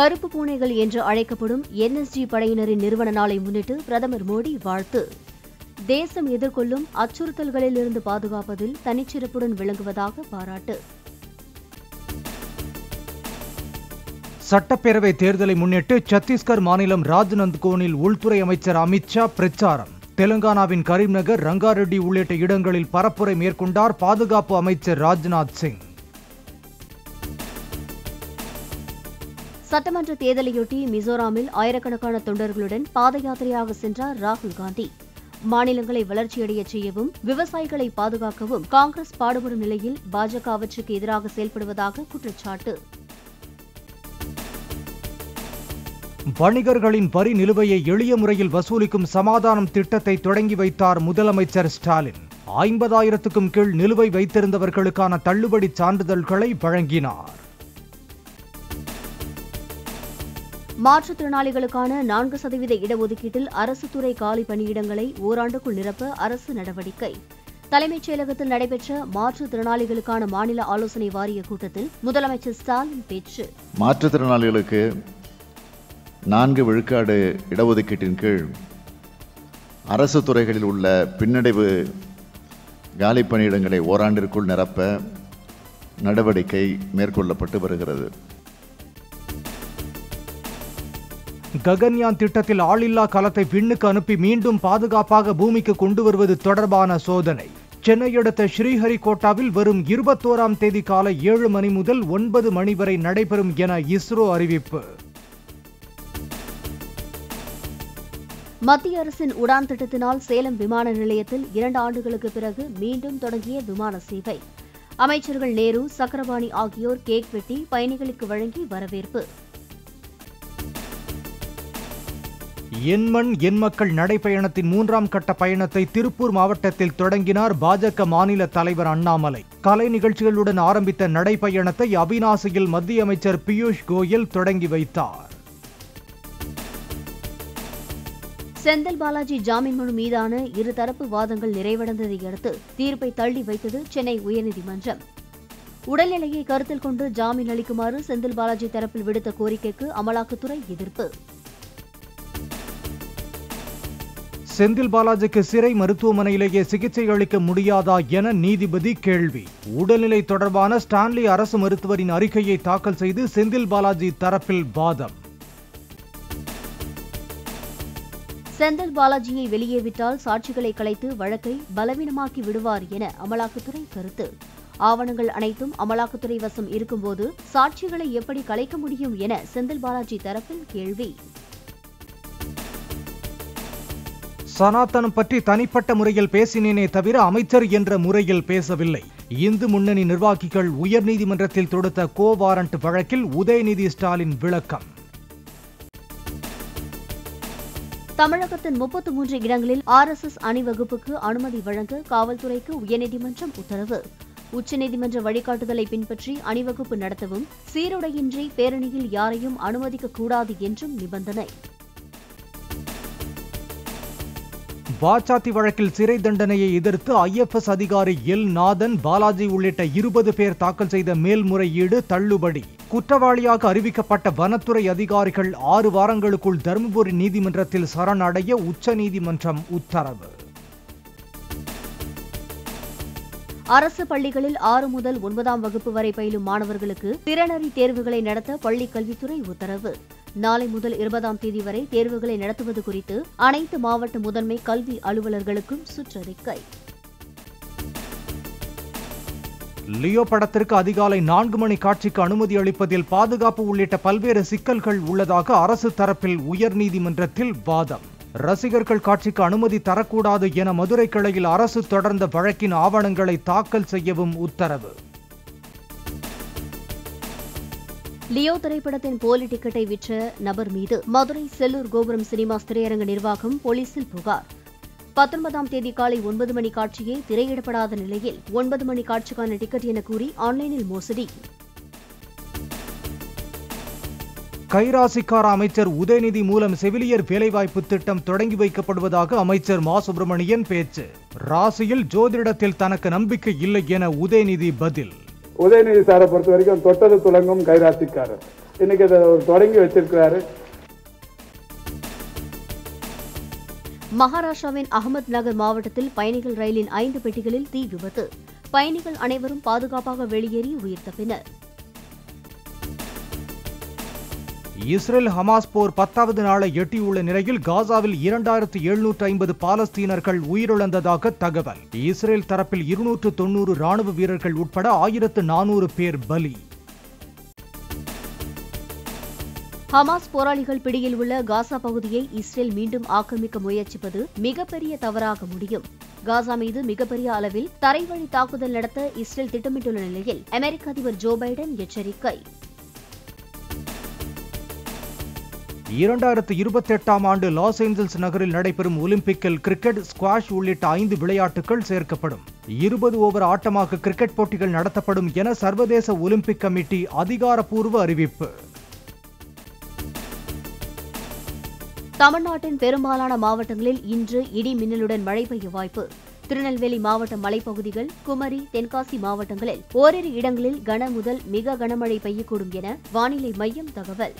கருப்பு பூனைகள் என்று அழைக்கப்படும் என்எஸ்ஜி படையினரின் நிறுவன நாளை முன்னிட்டு பிரதமர் மோடி வாழ்த்து. தேசம் எதிர்கொள்ளும் அச்சுறுத்தல்களிலிருந்து பாதுகாப்பதில் தனிச்சிறப்புடன் விளங்குவதாக பாராட்டு. சட்டப்பேரவை தேர்தலை முன்னிட்டு சத்தீஸ்கர் மாநிலம் ராஜ்நந்த்கோனில் உள்துறை அமைச்சர் அமித்ஷா பிரச்சாரம். தெலுங்கானாவின் கரீம்நகர் ரங்காரெட்டி உள்ளிட்ட இடங்களில் பரப்புரை மேற்கொண்டார் பாதுகாப்பு அமைச்சர் ராஜ்நாத் சிங். சட்டமன்ற தேர்தலையொட்டி மிசோராமில் ஆயிரக்கணக்கான தொண்டர்களுடன் பாத யாத்திரையாக சென்றார் ராகுல் காந்தி. மாநிலங்களை வளர்ச்சியடைய செய்யவும் விவசாயிகளை பாதுகாக்கவும் காங்கிரஸ் பாடுபடும் நிலையில் பாஜக அவற்றுக்கு எதிராக செயல்படுவதாக குற்றச்சாட்டு. வணிகர்களின் வரி நிலுவையை எளிய முறையில் வசூலிக்கும் சமாதானம் திட்டத்தை தொடங்கி வைத்தார் முதலமைச்சர் ஸ்டாலின். ஐம்பதாயிரத்துக்கும் கீழ் நிலுவை வைத்திருந்தவர்களுக்கான தள்ளுபடி சான்றிதழ்களை வழங்கினார். மாற்றுத்திறனாளிகளுக்கான நான்கு சதவீத இடஒதுக்கீட்டில் அரசு துறை காலி பணியிடங்களை ஓராண்டுக்குள் நிரப்ப அரசு நடவடிக்கை. தலைமைச் செயலகத்தில் நடைபெற்ற மாற்றுத்திறனாளிகளுக்கான மாநில ஆலோசனை வாரிய கூட்டத்தில் முதலமைச்சர் ஸ்டாலின் பேச்சு. மாற்றுத்திறனாளிகளுக்கு நான்கு விழுக்காடு இடஒதுக்கீட்டின் கீழ் அரசு துறைகளில் உள்ள பின்னடைவு காலி பணியிடங்களை ஓராண்டிற்குள் நிரப்ப நடவடிக்கை மேற்கொள்ளப்பட்டு வருகிறது. ககன்யான் திட்டத்தில் ஆளில்லா கலத்தை விண்ணுக்கு அனுப்பி மீண்டும் பாதுகாப்பாக பூமிக்கு கொண்டு வருவது தொடர்பான சோதனை. சென்னை அடுத்த ஸ்ரீஹரிகோட்டாவில் வரும் இருபத்தோராம் தேதி காலை ஏழு மணி முதல் ஒன்பது மணி வரை நடைபெறும் என இஸ்ரோ அறிவிப்பு. மத்திய அரசின் உடான் திட்டத்தினால் சேலம் விமான நிலையத்தில் இரண்டு ஆண்டுகளுக்கு பிறகு மீண்டும் தொடங்கிய விமான சேவை. அமைச்சர்கள் நேரு சக்கரபாணி ஆகியோர் கேக் வெட்டி பயணிகளுக்கு வழங்கி வரவேற்பு. என் மண் என் மக்கள் நடைப்பயணத்தின் மூன்றாம் கட்ட பயணத்தை திருப்பூர் மாவட்டத்தில் தொடங்கினார் பாஜக மாநில தலைவர் அண்ணாமலை. கலை நிகழ்ச்சிகளுடன் ஆரம்பித்த நடைப்பயணத்தை அவிநாசியில் மத்திய அமைச்சர் பியூஷ் கோயல் தொடங்கி வைத்தார். செந்தில் பாலாஜி ஜாமீன் மனு மீதான இருதரப்பு வாதங்கள் நிறைவடைந்ததை அடுத்து தீர்ப்பை தள்ளி வைத்தது சென்னை உயர்நீதிமன்றம். உடல்நிலையை கருத்தில் கொண்டு ஜாமீன் அளிக்குமாறு செந்தில் பாலாஜி தரப்பில் விடுத்த கோரிக்கைக்கு அமலாக்கத்துறை எதிர்ப்பு. செந்தில் பாலாஜிக்கு சிறை மருத்துவமனையிலேயே சிகிச்சை அளிக்க முடியாதா என நீதிபதி கேள்வி. உடல்நிலை தொடர்பான ஸ்டான்லி அரசு மருத்துவரின் அறிக்கையை தாக்கல் செய்து செந்தில் பாலாஜி தரப்பில் வாதம். செந்தில் பாலாஜியை வெளியே விட்டால் சாட்சிகளை கலைத்து வழக்கை பலவீனமாக்கி விடுவார் என அமலாக்கத்துறை கருத்து. ஆவணங்கள் அனைத்தும் அமலாக்கத்துறை வசம் இருக்கும்போது சாட்சிகளை எப்படி கலைக்க முடியும் என செந்தில் பாலாஜி தரப்பில் கேள்வி. சனாதனம் பற்றி தனிப்பட்ட முறையில் பேசினேனே தவிர அமைச்சர் என்ற முறையில் பேசவில்லை. இந்து முன்னணி நிர்வாகிகள் உயர்நீதிமன்றத்தில் தொடுத்த கோ வாரண்ட் வழக்கில் உதயநிதி ஸ்டாலின் விளக்கம். தமிழகத்தின் முப்பத்து மூன்று இடங்களில் ஆர் எஸ் எஸ் அணிவகுப்புக்கு அனுமதி வழங்க காவல்துறைக்கு உயர்நீதிமன்றம் உத்தரவு. உச்சநீதிமன்ற வழிகாட்டுதலை பின்பற்றி அணிவகுப்பு நடத்தவும் சீருடையின்றி பேரணியில் யாரையும் அனுமதிக்கக்கூடாது என்றும் நிபந்தனை. வாச்சாத்தி வழக்கில் சிறை தண்டனையை எதிர்த்து ஐஎஃப்எஸ் அதிகாரி எல். நாதன் பாலாஜி உள்ளிட்ட இருபது பேர் தாக்கல் செய்த மேல்முறையீடு தள்ளுபடி. குற்றவாளியாக அறிவிக்கப்பட்ட வனத்துறை அதிகாரிகள் ஆறு வாரங்களுக்குள் தருமபுரி நீதிமன்றத்தில் சரணடைய உச்சநீதிமன்றம் உத்தரவு. அரசு பள்ளிகளில் ஆறு முதல் ஒன்பதாம் வகுப்பு வரை பயிலும் மாணவர்களுக்கு திறனறி தேர்வுகளை நடத்த பள்ளிக் கல்வித்துறை உத்தரவு. நாளை முதல் இருபதாம் தேதி வரை தேர்வுகளை நடத்துவது குறித்து அனைத்து மாவட்ட முதன்மை கல்வி அலுவலர்களுக்கும் சுற்றறிக்கை. லியோ படத்திற்கு அதிகாலை நான்கு மணி காட்சிக்கு அனுமதி அளிப்பதில் பாதுகாப்பு உள்ளிட்ட பல்வேறு சிக்கல்கள் உள்ளதாக அரசு தரப்பில் உயர்நீதிமன்றத்தில் வாதம். ரசிகர்கள் காட்சிக்கு அனுமதி தரக்கூடாது என மதுரை கிளையில் அரசு தொடர்ந்த வழக்கின் ஆவணங்களை தாக்கல் செய்யவும் உத்தரவு. லியோ திரைப்படத்தின் போலி டிக்கெட்டை விற்ற நபர் மீது மதுரை செல்லூர் கோபுரம் சினிமாஸ் திரையரங்க நிர்வாகம் போலீசில் புகார். பத்தொன்பதாம் தேதி காலை ஒன்பது மணி காட்சியே திரையிடப்படாத நிலையில் ஒன்பது மணி காட்சிக்கான டிக்கெட் என கூறி ஆன்லைனில் மோசடி. கைராசிக்கார அமைச்சர் உதயநிதி மூலம் செவிலியர் வேலைவாய்ப்பு திட்டம் தொடங்கி வைக்கப்படுவதாக அமைச்சர் மா. சுப்பிரமணியன் பேச்சு. ராசியில் ஜோதிடத்தில் தனக்கு நம்பிக்கை இல்லை என உதயநிதி பதில். உதயநிதி சாரை பொறுத்த வரைக்கும் தொட்டது துலங்கும் கைராசிக்காரர். இன்னைக்கு அதை அவர் தொடங்கி வச்சிருக்கிறாரு. மகாராஷ்டிராவின் அகமது நகர் மாவட்டத்தில் பயணிகள் ரயிலின் ஐந்து பெட்டிகளில் தீ விபத்து. பயணிகள் அனைவரும் பாதுகாப்பாக வெளியேறி உயிர் தப்பினர் இஸ்ரேல் ஹமாஸ் போர் பத்தாவது நாளை எட்டியுள்ள நிலையில் காசாவில் இரண்டாயிரத்து எழுநூற்று ஐம்பது பாலஸ்தீனர்கள் உயிரிழந்ததாக தகவல். இஸ்ரேல் தரப்பில் இருநூற்று தொன்னூறு ராணுவ வீரர்கள் உட்பட ஆயிரத்து நானூறு பேர் பலி. ஹமாஸ் போராளிகள் பிடியில் உள்ள காசா பகுதியை இஸ்ரேல் மீண்டும் ஆக்கிரமிக்க முயற்சிப்பது மிகப்பெரிய தவறாக முடியும். காசா மீது மிகப்பெரிய அளவில் தரைவழி தாக்குதல் நடத்த இஸ்ரேல் திட்டமிட்டுள்ள நிலையில் அமெரிக்க அதிபர் ஜோ பைடன் எச்சரிக்கை. இரண்டாயிரத்து இருபத்தி எட்டாம் ஆண்டு லாஸ் ஏஞ்சல்ஸ் நகரில் நடைபெறும் ஒலிம்பிக்கில் கிரிக்கெட் ஸ்குவாஷ் உள்ளிட்ட ஐந்து விளையாட்டுகள் சேர்க்கப்படும். இருபது ஓவர் ஆட்டமாக கிரிக்கெட் போட்டிகள் நடத்தப்படும் என சர்வதேச ஒலிம்பிக் கமிட்டி அதிகாரப்பூர்வ அறிவிப்பு. தமிழ்நாட்டின் பெரும்பாலான மாவட்டங்களில் இன்று இடி மின்னலுடன் மழை பெய்ய வாய்ப்பு. திருநெல்வேலி மாவட்ட மலைப்பகுதிகள் குமரி தென்காசி மாவட்டங்களில் ஓரிரு இடங்களில் கன முதல் மிக கனமழை பெய்யக்கூடும் என வானிலை மையம் தகவல்.